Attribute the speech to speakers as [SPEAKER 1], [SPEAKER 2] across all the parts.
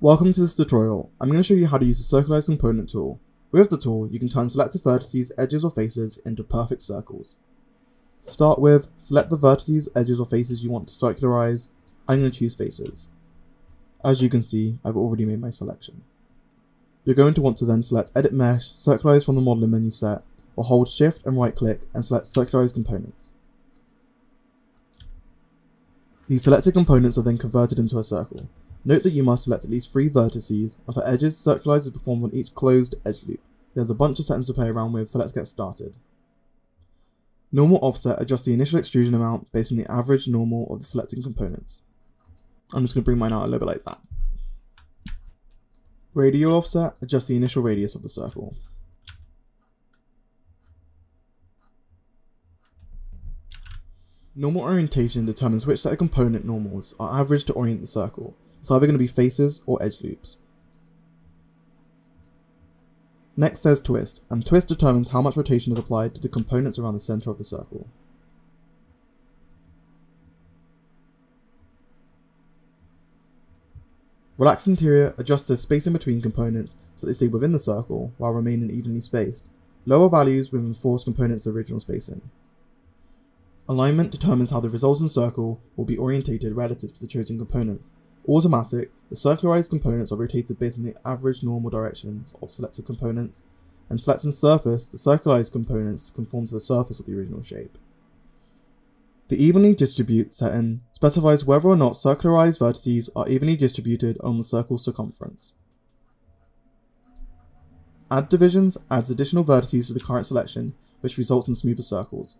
[SPEAKER 1] Welcome to this tutorial. I'm going to show you how to use the Circularize Component tool. With the tool, you can turn selected vertices, edges or faces into perfect circles. To start with, select the vertices, edges or faces you want to circularize. I'm going to choose faces. As you can see, I've already made my selection. You're going to want to then select Edit Mesh, Circularize from the modeling menu set, or hold Shift and right click and select Circularize Components. These selected components are then converted into a circle. Note that you must select at least three vertices, and for edges, circularize is performed on each closed edge loop. There's a bunch of settings to play around with, so let's get started. Normal offset adjusts the initial extrusion amount based on the average normal of the selected components. I'm just going to bring mine out a little bit like that. Radial offset adjusts the initial radius of the circle. Normal orientation determines which set of component normals are averaged to orient the circle. It's either going to be faces or edge loops. Next there's twist, and twist determines how much rotation is applied to the components around the center of the circle. Relax interior adjusts the space in between components so they stay within the circle while remaining evenly spaced. Lower values will enforce components' original spacing. Alignment determines how the resulting circle will be orientated relative to the chosen components. Automatic, the circularized components are rotated based on the average normal directions of selected components, and selecting surface, the circularized components conform to the surface of the original shape. The evenly distribute setting specifies whether or not circularized vertices are evenly distributed on the circle's circumference. Add divisions adds additional vertices to the current selection, which results in smoother circles.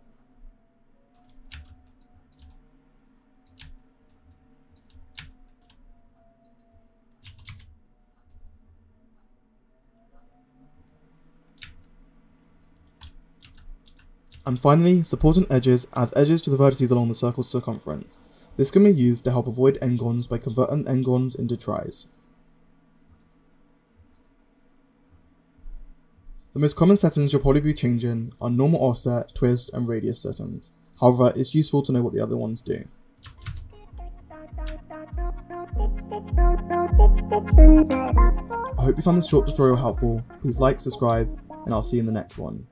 [SPEAKER 1] And finally, supporting edges adds edges to the vertices along the circle's circumference. This can be used to help avoid n-gons by converting n-gons into tris. The most common settings you'll probably be changing are normal offset, twist, and radius settings. However, it's useful to know what the other ones do. I hope you found this short tutorial helpful. Please like, subscribe, and I'll see you in the next one.